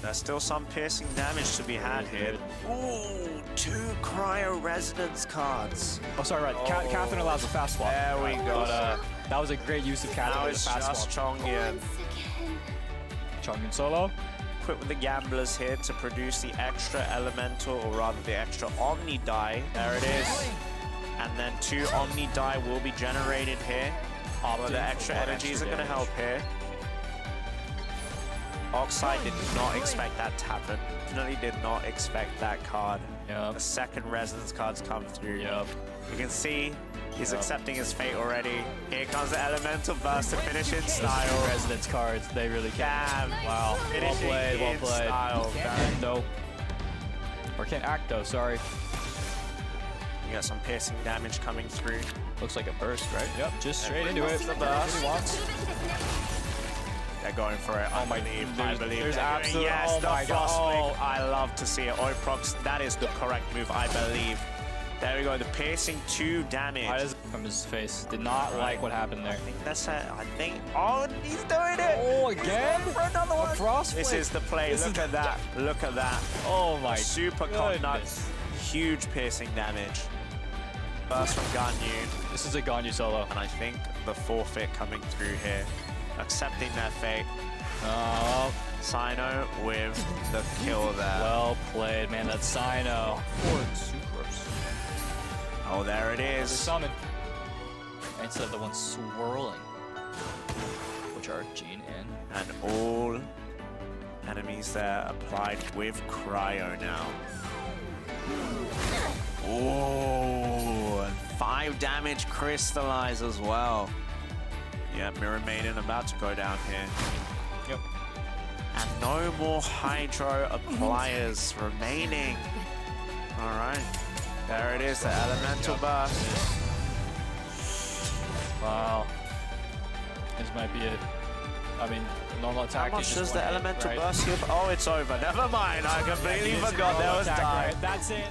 There's still some piercing damage to be had here. Ooh, two Cryo Resonance cards. Oh, sorry, right. Ca Oh. Katheryne allows a fast swap. There we go. Uh, that was a great use of Now Katheryne with it's a fast just swap. Chongyun. Chongyun solo. Quit with the Gamblers here to produce the extra Elemental, or rather the extra Omni die. There it is. And then two Omni die will be generated here. But the extra energies are going to help here. Oxide did not expect that to happen. Definitely did not expect that card. Yep. The second Resonance cards come through. Yep. You can see he's Yep. accepting his fate already. Here comes the Elemental Burst to finish in Those style. Resonance cards, they really can. Damn. Wow. Well Finishing played, well in played. style, man. No. Or can't act though, sorry. You got some piercing damage coming through. Looks like a burst, right? Yep, just straight And into it. the burst. They're going for it. I Oh my- believe. I believe. there's They're doing- absolute- Yes, oh the my. Frostwing. I love to see it. Oiprox, that is the correct move, I believe. There we go. The piercing two damage. From his face? Did not like what happened there. I think that's it. I think. Oh, he's doing it. Oh, again? For another one. This is the play. This Look at that. Look at that. Oh my Super nuts. Huge piercing damage. Burst from Ganyu. This is a Ganyu solo. And I think the forfeit coming through here. Accepting their fate. Oh, Cyno with the kill there. well played, man. That's Cyno. Oh, there it is. The summon. Instead of the one swirling. Which are Jean and And all enemies there applied with cryo now. Oh, and five damage crystallize as well. Yeah, Mirror Maiden about to go down here. Yep. And no more Hydro appliers remaining. All right. There it is, the Elemental Burst. Wow. This might be it. I mean, normal attack. How much does the hit, Elemental right? Burst give? Oh, it's over. Never mind. I completely forgot there was attack, time. right? That's it.